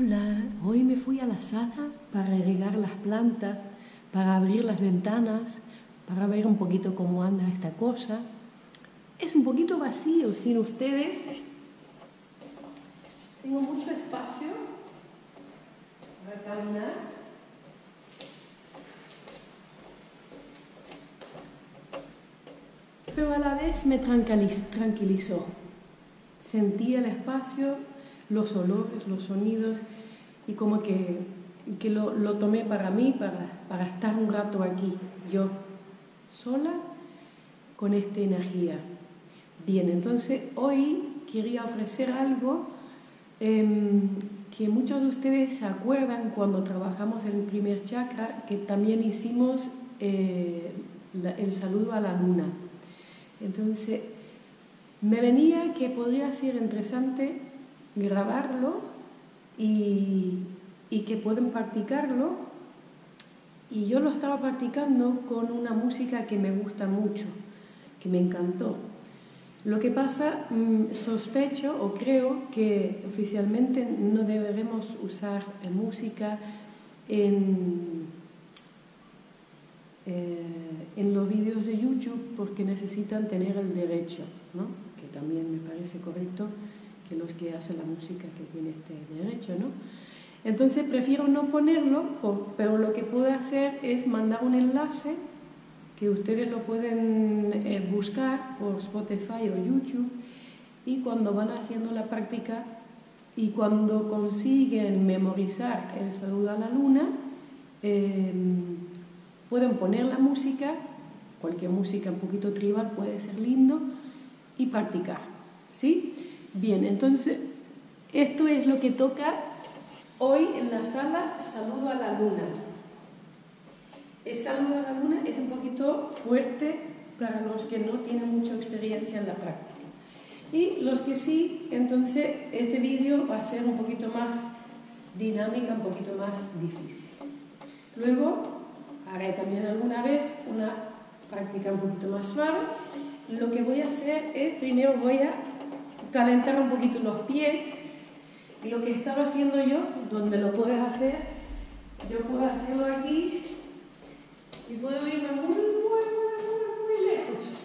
Hola, hoy me fui a la sala para regar las plantas, para abrir las ventanas, para ver un poquito cómo anda esta cosa. Es un poquito vacío sin ustedes. Tengo mucho espacio para caminar. Pero a la vez me tranquilizó. Sentí el espacio, los olores, los sonidos y como que, que lo, lo, tomé para mí, para, para estar un rato aquí, yo sola con esta energía. Bien, entonces hoy quería ofrecer algo eh, que muchos de ustedes se acuerdan cuando trabajamos el primer chakra, que también hicimos eh, el saludo a la luna. Entonces, me venía que podría ser interesante grabarlo y, que pueden practicarlo. Y yo lo estaba practicando con una música que me gusta mucho, que me encantó. Lo que pasa, mmm, sospecho o creo que oficialmente no deberemos usar eh, música en, eh, en los vídeos de YouTube porque necesitan tener el derecho, ¿no? que también me parece correcto que los que hacen la música que tienen este derecho, ¿no? Entonces prefiero no ponerlo, pero lo que puedo hacer es mandar un enlace que ustedes lo pueden eh, buscar por Spotify o YouTube y cuando van haciendo la práctica y cuando consiguen memorizar el saludo a la luna, eh, pueden poner la música, cualquier música un poquito tribal puede ser lindo, y practicar. ¿Sí? Bien, entonces esto es lo que toca hoy en la sala Saludo a la Luna. El saludo a la luna es un poquito fuerte para los que no tienen mucha experiencia en la práctica. Y los que sí, entonces este vídeo va a ser un poquito más dinámica, un poquito más difícil. Luego haré también alguna vez una práctica un poquito más suave. Lo que voy a hacer es, primero voy a calentar un poquito los pies. Y lo que estaba haciendo yo, donde lo puedes hacer, yo puedo hacerlo aquí y puedo irme muy, muy, muy, muy lejos.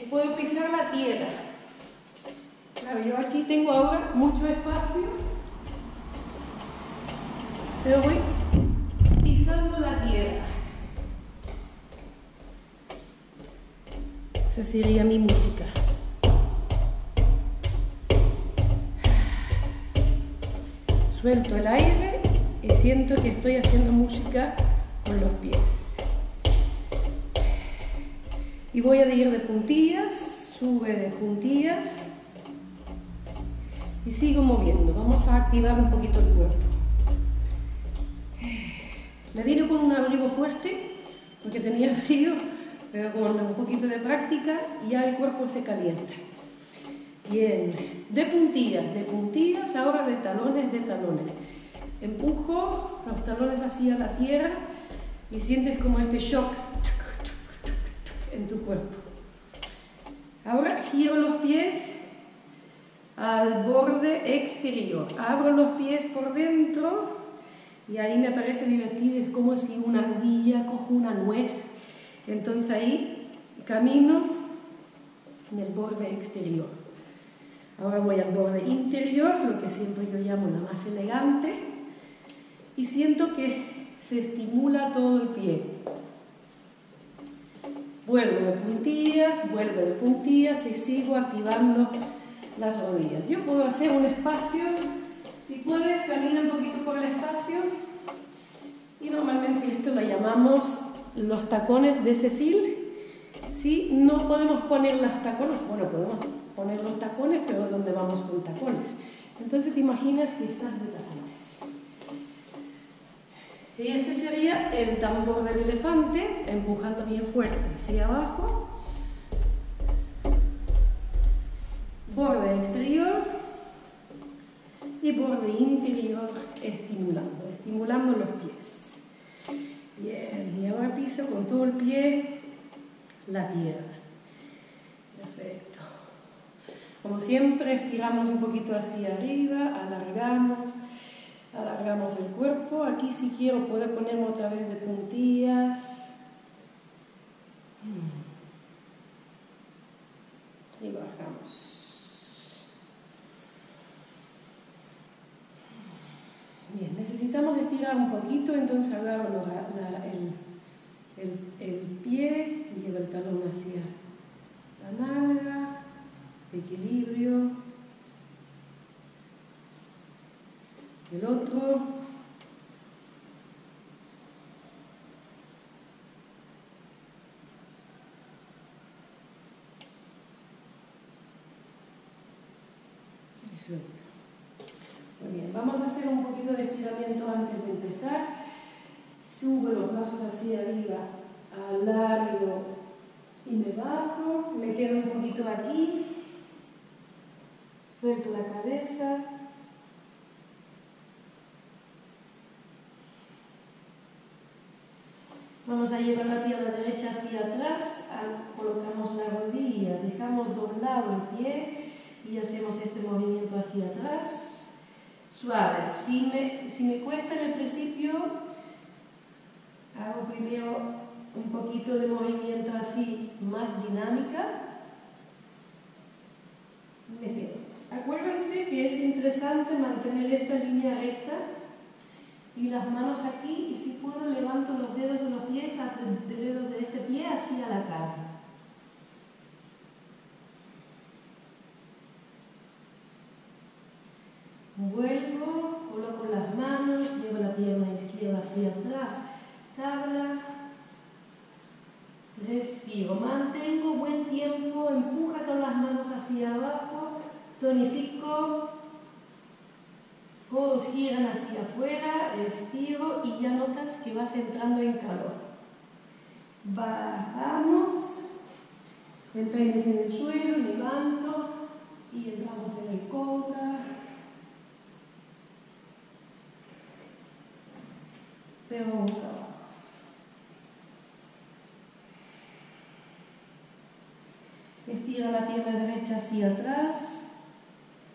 Y puedo pisar la tierra. Claro, yo aquí tengo ahora mucho espacio, pero voy pisando la tierra. Esa sería mi música. Suelto el aire y siento que estoy haciendo música con los pies. Y voy a ir de puntillas, sube de puntillas y sigo moviendo. Vamos a activar un poquito el cuerpo. Me vino con un abrigo fuerte porque tenía frío, pero con un poquito de práctica ya el cuerpo se calienta. Bien, de puntillas, de puntillas, ahora de talones, de talones. Empujo los talones hacia la tierra y sientes como este shock en tu cuerpo. Ahora giro los pies al borde exterior. Abro los pies por dentro y ahí me parece divertido. Es como si una ardilla cojo una nuez. Entonces ahí camino en el borde exterior. Ahora voy al borde interior, lo que siempre yo llamo la más elegante, y siento que se estimula todo el pie. Vuelvo de puntillas, vuelvo de puntillas y sigo activando las rodillas. Yo puedo hacer un espacio, si puedes, camina un poquito por el espacio, y normalmente esto lo llamamos los tacones de Cecil. Si no podemos poner los tacones, bueno, podemos poner los tacones, pero ¿dónde vamos con tacones? Entonces te imaginas si estás de tacones. Y este sería el tambor del elefante, empujando bien fuerte hacia abajo. Borde exterior y borde interior estimulando, estimulando los pies. Bien, y ahora piso con todo el pie la tierra. Perfecto. Como siempre, estiramos un poquito hacia arriba, alargamos, alargamos el cuerpo. Aquí si quiero puedo ponerme otra vez de puntillas. Y bajamos. Bien, necesitamos estirar un poquito, entonces agarro el, el, pie, llevo el talón hacia la nalga, equilibrio, el otro, y. Muy bien, vamos a hacer un poquito de estiramiento antes de empezar. Subo los brazos hacia arriba, alargo y me bajo. Me quedo un poquito aquí. Suelto la cabeza. Vamos a llevar la pierna derecha hacia atrás, colocamos la rodilla, dejamos doblado el pie y hacemos este movimiento hacia atrás suave. Si me, si me cuesta en el principio, hago primero un poquito de movimiento así, más dinámica. Me quedo. Acuérdense que es interesante mantener esta línea recta y las manos aquí y si puedo levanto los dedos de los pies, de dedos de este pie hacia la cara. Vuelvo, coloco las manos, llevo la pierna izquierda hacia atrás, tabla, respiro, mantengo buen tiempo, empuja con las manos hacia abajo, tonifico, codos giran hacia afuera, respiro y ya notas que vas entrando en calor. Bajamos, peine en el suelo, levanto y entramos en el cobra. Estira la pierna derecha hacia atrás,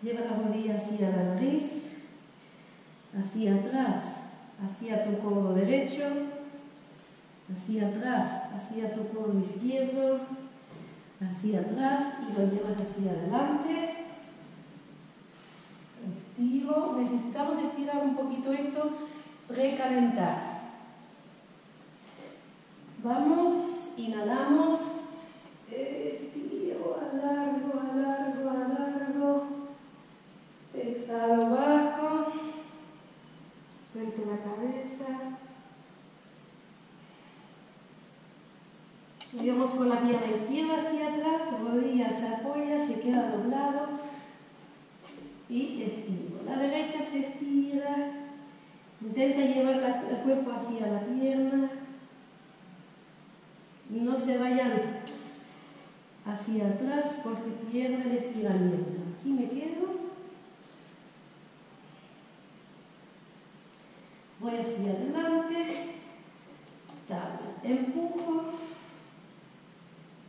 lleva la rodilla hacia la nariz, hacia atrás, hacia tu codo derecho, hacia atrás, hacia tu codo izquierdo, hacia atrás y lo llevas hacia adelante. Estiro, necesitamos estirar un poquito esto, recalentar. Vamos, inhalamos, estiro, alargo, alargo, exhalo bajo, suelto la cabeza. Subimos con la pierna izquierda hacia atrás, rodilla se apoya, se queda doblado y estiro. La derecha se estira, intenta llevar el cuerpo hacia la pierna no se vayan hacia atrás porque pierden el estiramiento. Aquí me quedo. Voy hacia adelante. Tabla. Empujo.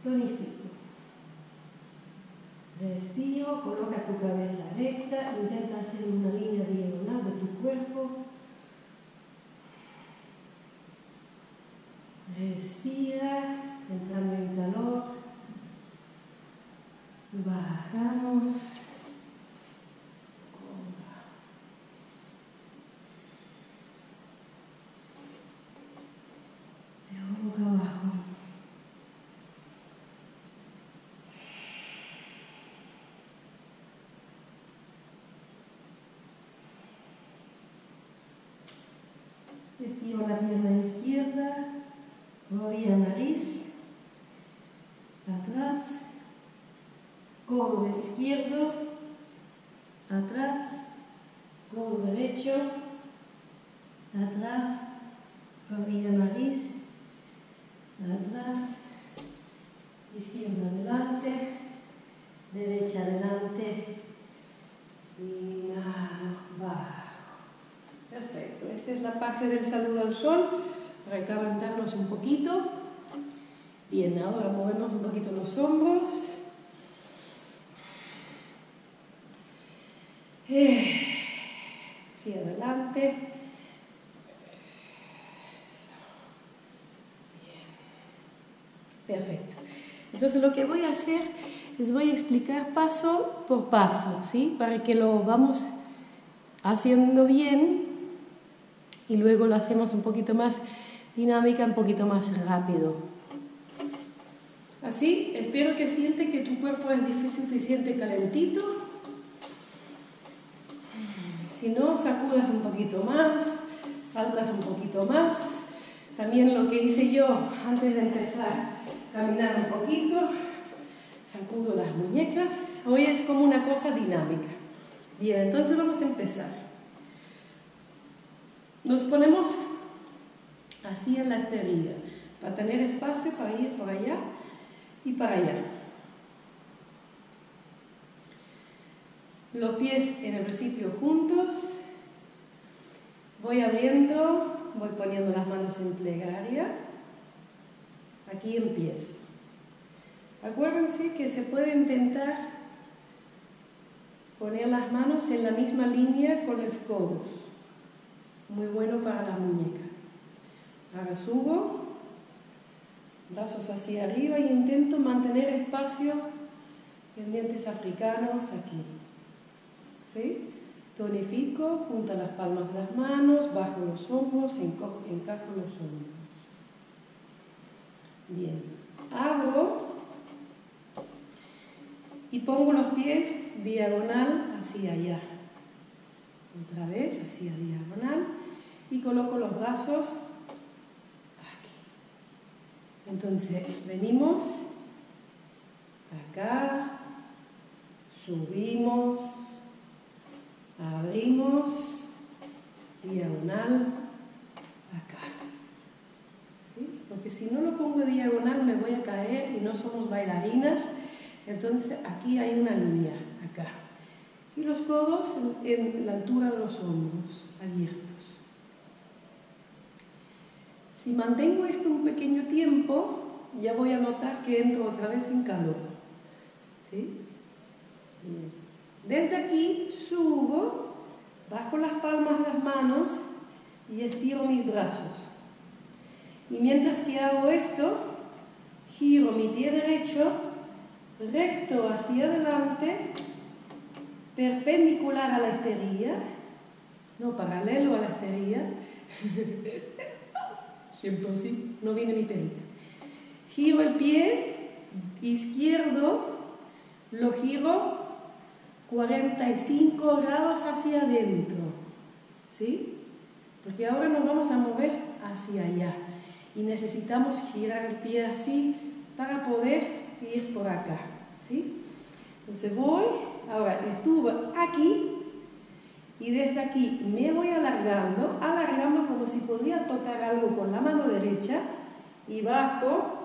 Tonifico. Respiro, coloca tu cabeza recta, intenta hacer una línea diagonal de tu cuerpo. Respira, entrando en calor. Bajamos. De boca abajo. Estiro la pierna izquierda rodilla, nariz, atrás, codo del izquierdo, atrás, codo derecho, atrás, rodilla, nariz, atrás, izquierda adelante, derecha adelante, y abajo. Perfecto, esta es la parte del saludo al sol recalentarnos un poquito. Bien, ahora movemos un poquito los hombros. Hacia adelante. Perfecto. Entonces lo que voy a hacer les voy a explicar paso por paso, ¿sí? Para que lo vamos haciendo bien y luego lo hacemos un poquito más dinámica, un poquito más rápido. Así, espero que siente que tu cuerpo es suficiente calentito. Si no, sacudas un poquito más, saltas un poquito más. También lo que hice yo antes de empezar, caminar un poquito, sacudo las muñecas. Hoy es como una cosa dinámica. Bien, entonces vamos a empezar. Nos ponemos así en la esterilla, para tener espacio para ir por allá y para allá. Los pies en el principio juntos. Voy abriendo, voy poniendo las manos en plegaria. Aquí empiezo. Acuérdense que se puede intentar poner las manos en la misma línea con los codos. Muy bueno para las muñecas. Ahora subo brazos hacia arriba y intento mantener espacio en dientes africanos aquí. ¿Sí? Tonifico, junto a las palmas de las manos, bajo los hombros, encajo, los hombros. Bien, abro y pongo los pies diagonal hacia allá. Otra vez hacia diagonal y coloco los brazos entonces, venimos acá, subimos, abrimos, diagonal, acá. Porque si no lo pongo diagonal me voy a caer y no somos bailarinas. Entonces aquí hay una línea, acá. Y los codos en la altura de los hombros, abiertos. Si mantengo esto un pequeño tiempo, ya voy a notar que entro otra vez en calor. Desde aquí subo, bajo las palmas de las manos y estiro mis brazos. Y mientras que hago esto, giro mi pie derecho recto hacia adelante, perpendicular a la esterilla, no paralelo a la esterilla. siempre no viene mi perita. Giro el pie izquierdo, lo giro 45 grados hacia adentro, ¿sí? Porque ahora nos vamos a mover hacia allá y necesitamos girar el pie así para poder ir por acá, ¿sí? Entonces voy, ahora estuve aquí y desde aquí me voy alargando, alargando como si podía tocar algo con la mano derecha y bajo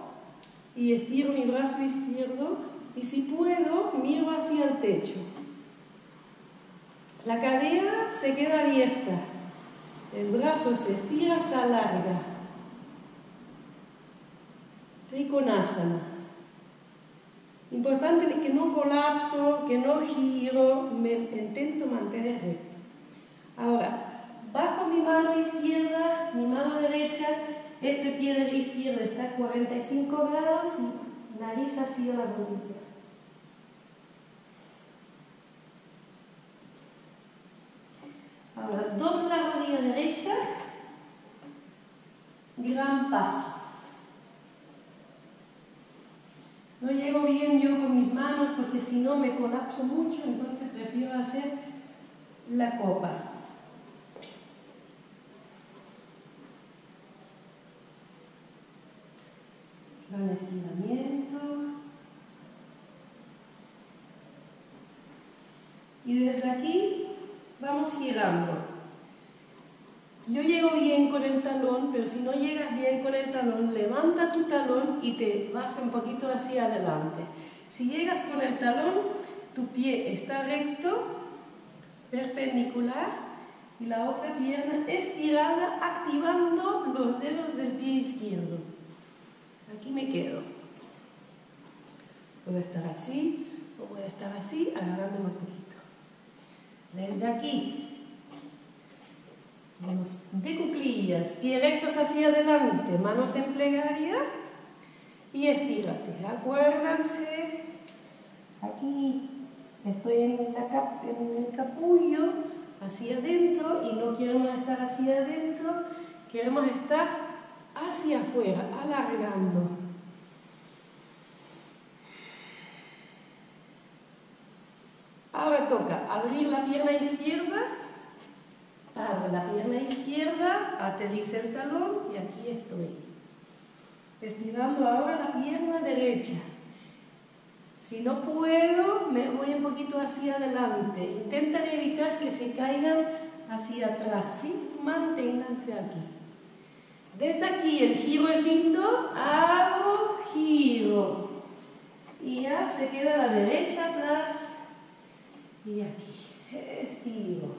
y estiro mi brazo izquierdo y si puedo miro hacia el techo. La cadera se queda abierta, el brazo se estira, se alarga. Trikonasana. Importante que no colapso, que no giro, me intento mantener recto. Ahora, bajo mi mano izquierda, mi mano derecha, este pie de la izquierda está a 45 grados y nariz hacia la rodilla. Ahora, doblo la rodilla derecha, gran paso. No llego bien yo con mis manos porque si no me colapso mucho, entonces prefiero hacer la copa. gran estiramiento. Y desde aquí vamos girando. Yo llego bien con el talón, pero si no llegas bien con el talón, levanta tu talón y te vas un poquito hacia adelante. Si llegas con el talón, tu pie está recto, perpendicular, y la otra pierna estirada, activando los dedos del pie izquierdo. Aquí me quedo. Puedo estar así o puedo estar así, agarrándome un poquito. Desde aquí. Vamos de cuclillas, pie rectos hacia adelante, manos en plegaria y estírate. Acuérdense, aquí estoy en, en el capullo, hacia adentro y no queremos estar hacia adentro, queremos estar hacia afuera, alargando. Ahora toca abrir la pierna izquierda, abro la pierna izquierda, aterriza el talón y aquí estoy. Estirando ahora la pierna derecha. Si no puedo, me voy un poquito hacia adelante. Intentan evitar que se caigan hacia atrás, ¿sí? Manténganse aquí. Desde aquí el giro es lindo, hago giro. Y ya se queda la derecha atrás y aquí. Estiro.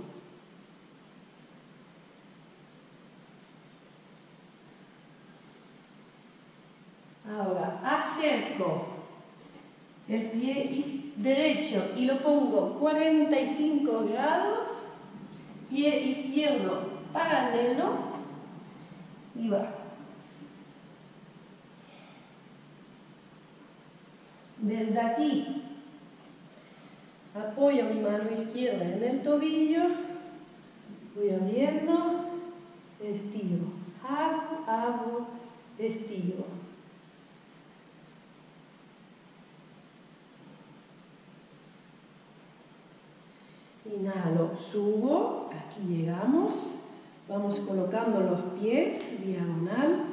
Ahora, acerco el pie derecho y lo pongo 45 grados, pie izquierdo paralelo y va. Desde aquí apoyo mi mano izquierda en el tobillo, voy abriendo, estiro, hago, hago, estiro. Inhalo, subo, aquí llegamos, vamos colocando los pies, diagonal,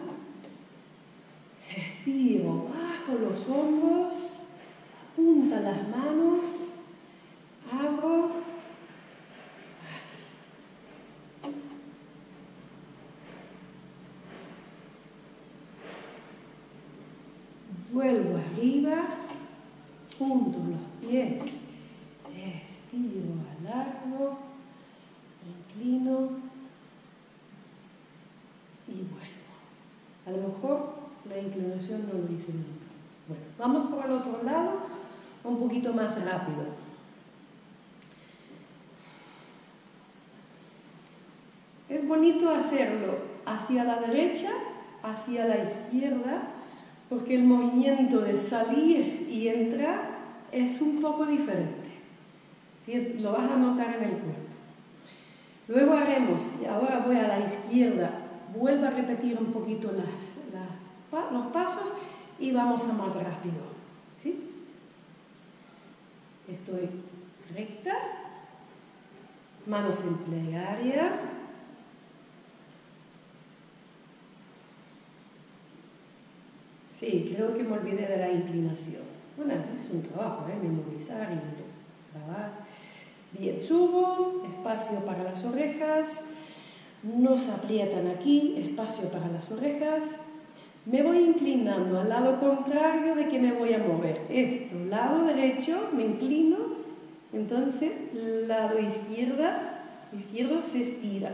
estiro, bajo los hombros, apunta las manos, abro, aquí. Vuelvo arriba, junto los pies, estiro largo, inclino y vuelvo. A lo mejor no lo hice nunca. Bueno, vamos por el otro lado, un poquito más rápido. Es bonito hacerlo hacia la derecha, hacia la izquierda, porque el movimiento de salir y entrar es un poco diferente. Lo vas a notar en el cuerpo. Luego haremos, y ahora voy a la izquierda, vuelvo a repetir un poquito los pasos y vamos a más rápido. ¿sí? Estoy recta, manos en plegaria. Sí, creo que me olvidé de la inclinación. Bueno, es un trabajo, ¿eh? memorizar y grabar. Bien, subo, espacio para las orejas, no se aprietan aquí, espacio para las orejas. Me voy inclinando al lado contrario de que me voy a mover. Esto, lado derecho, me inclino, entonces lado izquierda, izquierdo se estira.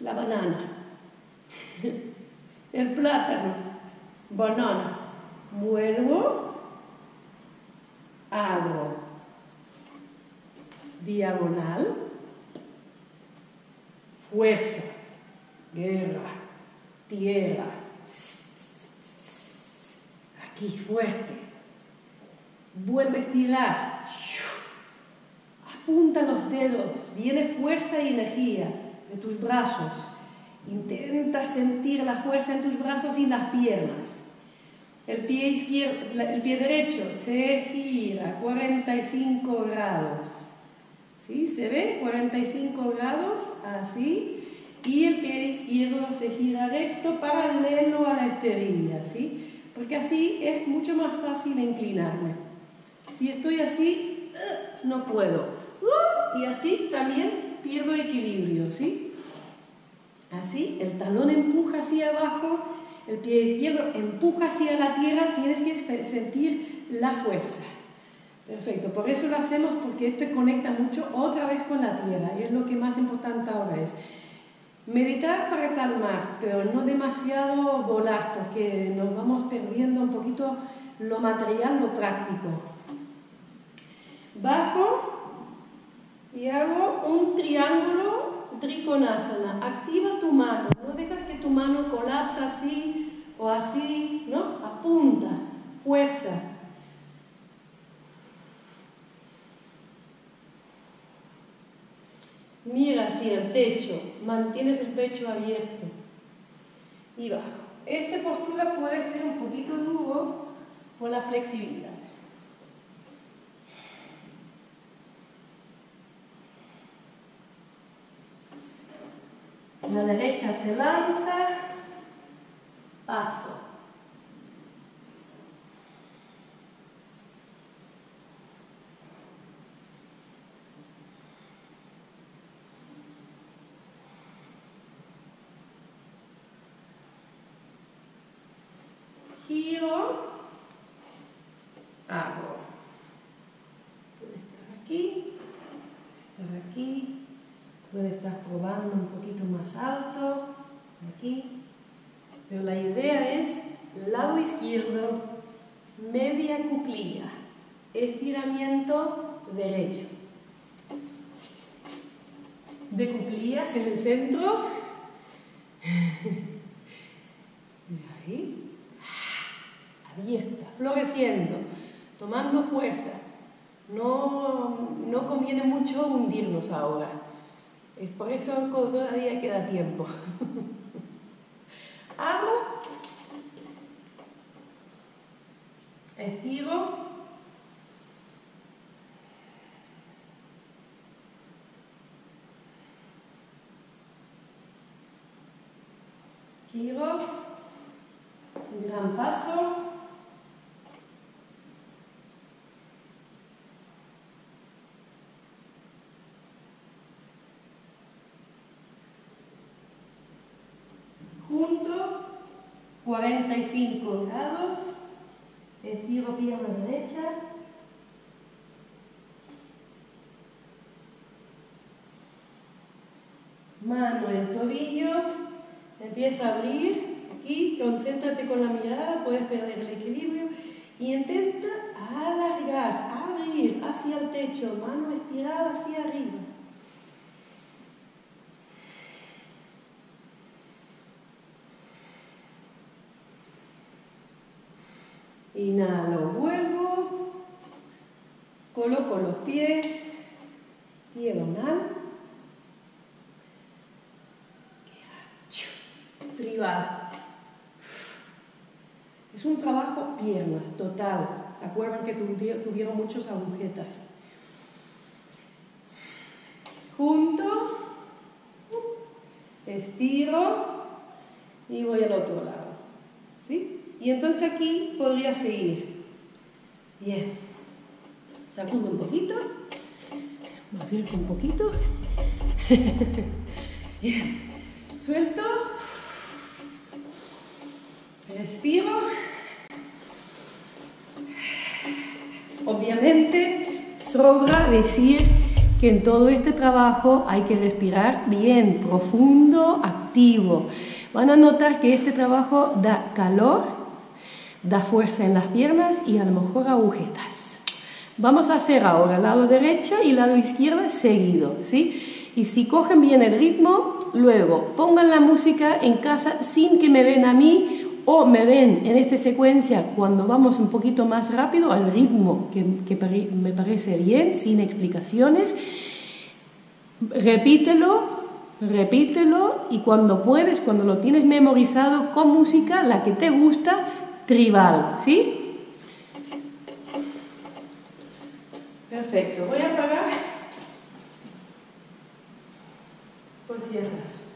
La banana, el plátano, banana. Vuelvo hago diagonal, fuerza, guerra, tierra, aquí fuerte, vuelve a estirar, apunta los dedos, viene fuerza y energía de tus brazos, intenta sentir la fuerza en tus brazos y las piernas. El pie, izquierdo, el pie derecho se gira 45 grados. ¿Sí? ¿Se ve? 45 grados, así. Y el pie izquierdo se gira recto paralelo a la esterilla, ¿sí? Porque así es mucho más fácil inclinarme. Si estoy así, ¡uh! no puedo. ¡Uh! Y así también pierdo equilibrio, ¿sí? Así, el talón empuja hacia abajo el pie izquierdo empuja hacia la tierra, tienes que sentir la fuerza. Perfecto, por eso lo hacemos porque esto conecta mucho otra vez con la tierra y es lo que más importante ahora es. Meditar para calmar, pero no demasiado volar porque nos vamos perdiendo un poquito lo material, lo práctico. Bajo y hago un triángulo trikonasana. Activa tu mano, no dejas que tu mano colapse así o así, ¿no? Apunta, fuerza. Mira hacia el techo, mantienes el pecho abierto y bajo. Esta postura puede ser un poquito duro por la flexibilidad. La derecha se lanza, paso. Giro, hago. Puede estar aquí, estar aquí, Puede estar probando un poquito más alto, aquí. Pero la idea es lado izquierdo, media cuclilla, estiramiento derecho. De cuclillas en el centro. Ahí. Abierta, floreciendo, tomando fuerza. No, no conviene mucho hundirnos ahora. Es por eso todavía queda tiempo. Abro, estiro, giro, gran paso, junto, 45 grados, estiro pierna derecha, mano en el tobillo, empieza a abrir, aquí, concéntrate con la mirada, puedes perder el equilibrio, y intenta alargar, abrir hacia el techo, mano estirada hacia arriba. Inhalo, vuelvo, coloco los pies, diagonal, tribal. Es un trabajo piernas, total. ¿Se acuerdan que tuvieron muchas agujetas? Junto, estiro y voy al otro lado. ¿Sí? Y entonces aquí podría seguir. Bien. Sacudo un poquito. Me acerco un poquito. Bien. Suelto. Respiro. Obviamente, sobra decir que en todo este trabajo hay que respirar bien, profundo, activo. Van a notar que este trabajo da calor Da fuerza en las piernas y a lo mejor agujetas. Vamos a hacer ahora lado derecho y lado izquierdo seguido, ¿sí? Y si cogen bien el ritmo, luego pongan la música en casa sin que me ven a mí o me ven en esta secuencia cuando vamos un poquito más rápido al ritmo que, que me parece bien, sin explicaciones. Repítelo, repítelo y cuando puedes, cuando lo tienes memorizado con música, la que te gusta, tribal, ¿sí? Perfecto, voy a apagar por si acaso.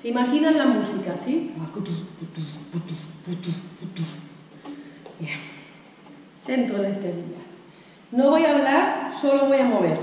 ¿Se imaginan la música, sí? Bien. Centro de este día. No voy a hablar, solo voy a mover,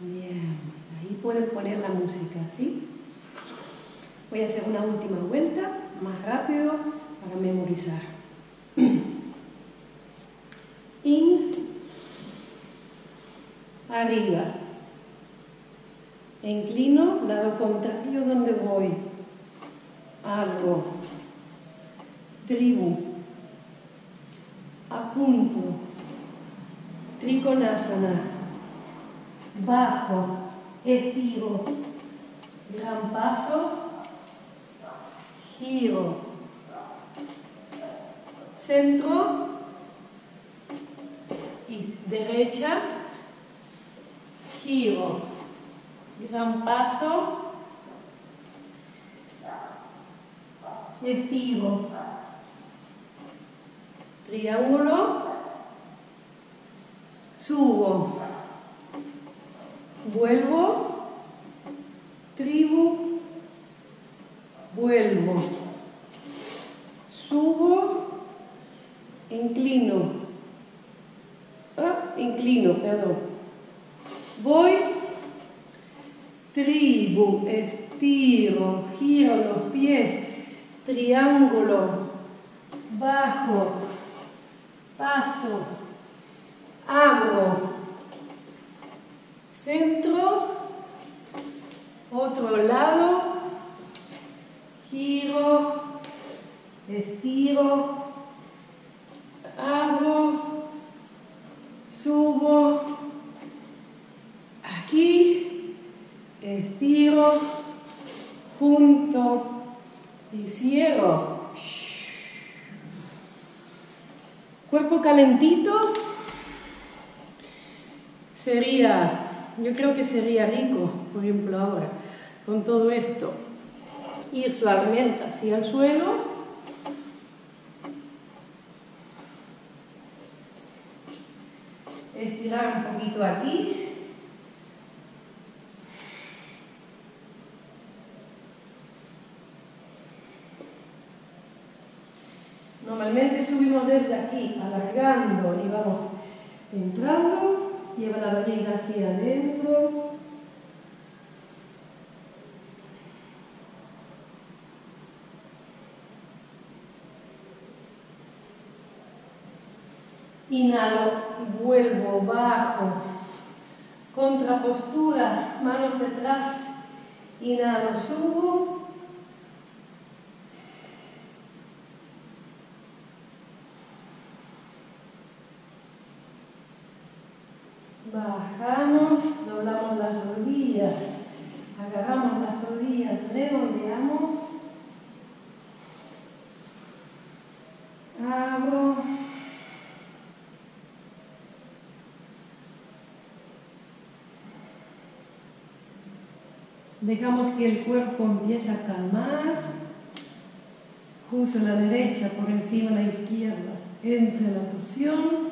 Bien, ahí pueden poner la música, ¿sí? Voy a hacer una última vuelta, más rápido, para memorizar. In, arriba. Inclino, lado contrario donde voy. Algo. Tribu. Apunto. Trikonasana. Bajo. Estiro. Gran paso. Giro. Centro. Y derecha. Giro. Gran paso. Estiro. Triángulo. Subo. Vuelvo. Tribu. Vuelvo. Subo. Inclino. Ah, inclino, perdón. Voy. Tribu. Estiro. Giro los pies. Triángulo. Bajo. Paso. Abro. Centro. Otro lado. Giro. Estiro. Abro. Subo. Aquí. Estiro. Junto. Y cierro. Cuerpo calentito. Sería, yo creo que sería rico, por ejemplo ahora, con todo esto, ir suavemente hacia el suelo. Estirar un poquito aquí. Desde aquí, alargando y vamos entrando, lleva la barriga hacia adentro. Inhalo, vuelvo, bajo, contrapostura, manos detrás, inhalo, subo, Bajamos, doblamos las rodillas, agarramos las rodillas, redondeamos. Abro. Dejamos que el cuerpo empiece a calmar. Justo la derecha por encima de la izquierda. Entre la torsión.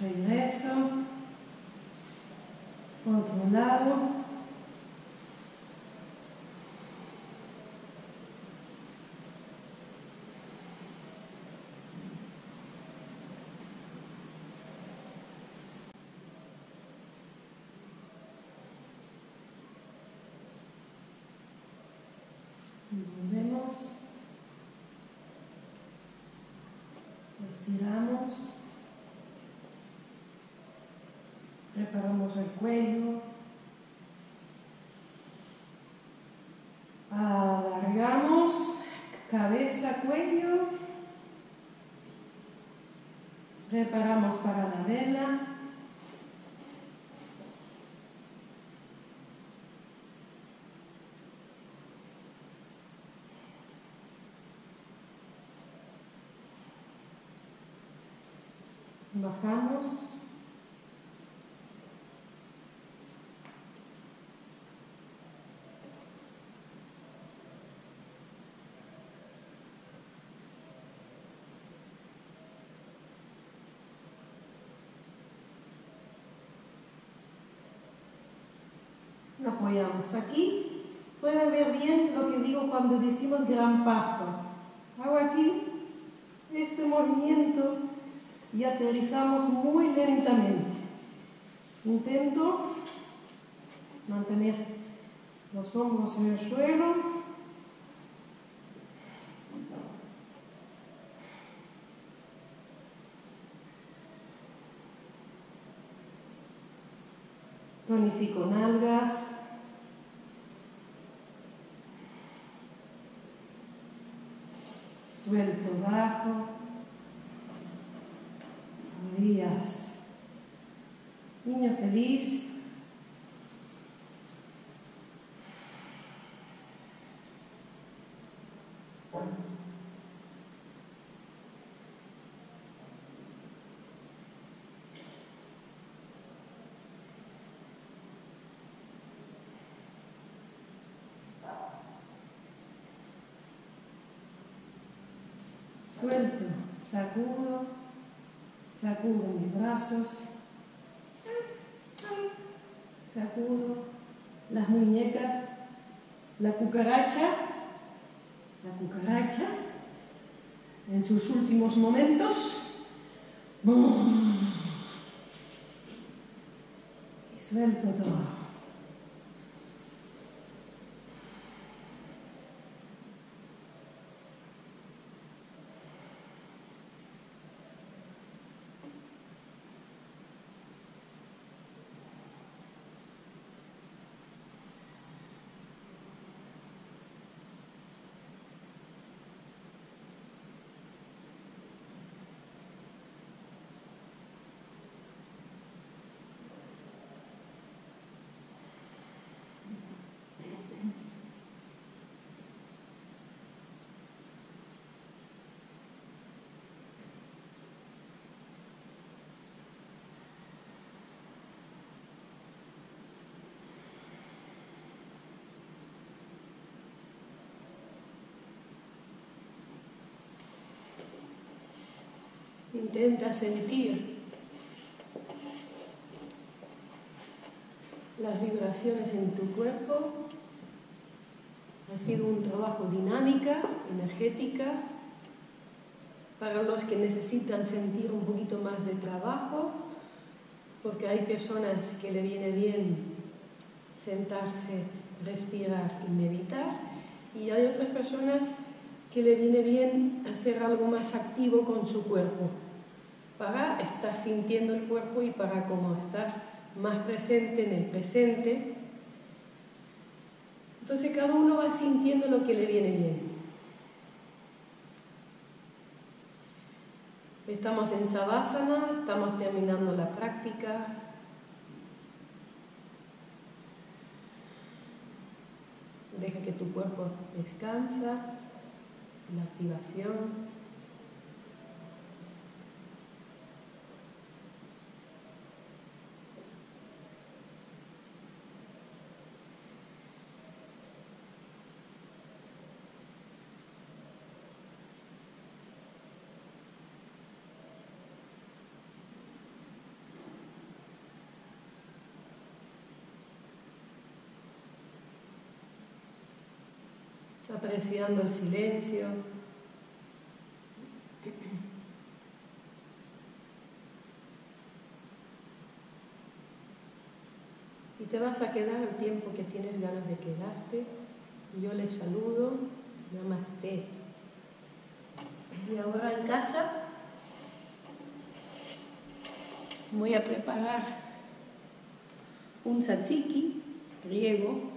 Regreso. Otro lado. Volvemos. Estiramos. Preparamos el cuello. Alargamos cabeza, cuello. Preparamos para la vela. Bajamos. Apoyamos aquí. Pueden ver bien lo que digo cuando decimos gran paso. Hago aquí este movimiento y aterrizamos muy lentamente. Intento mantener los hombros en el suelo. Tonifico nalgas. Suelto bajo. Días. Niño feliz. Suelto, sacudo, sacudo mis brazos, sacudo las muñecas, la cucaracha, la cucaracha, en sus últimos momentos, y suelto todo. Intenta sentir las vibraciones en tu cuerpo. Ha sido un trabajo dinámica, energética, para los que necesitan sentir un poquito más de trabajo, porque hay personas que le viene bien sentarse, respirar y meditar, y hay otras personas que le viene bien hacer algo más activo con su cuerpo, para estar sintiendo el cuerpo y para como estar más presente en el presente. Entonces cada uno va sintiendo lo que le viene bien. Estamos en Savasana, estamos terminando la práctica. Deja que tu cuerpo descansa la activación. Apreciando el silencio. Y te vas a quedar el tiempo que tienes ganas de quedarte. Yo les saludo. Namaste. Y ahora en casa voy a preparar un tzatziki griego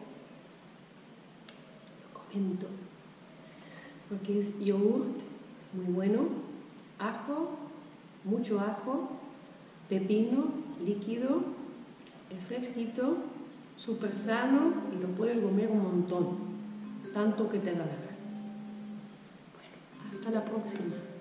porque es yogurt muy bueno, ajo, mucho ajo, pepino líquido, es fresquito, súper sano y lo puedes comer un montón, tanto que te da la gana. Bueno, hasta la próxima.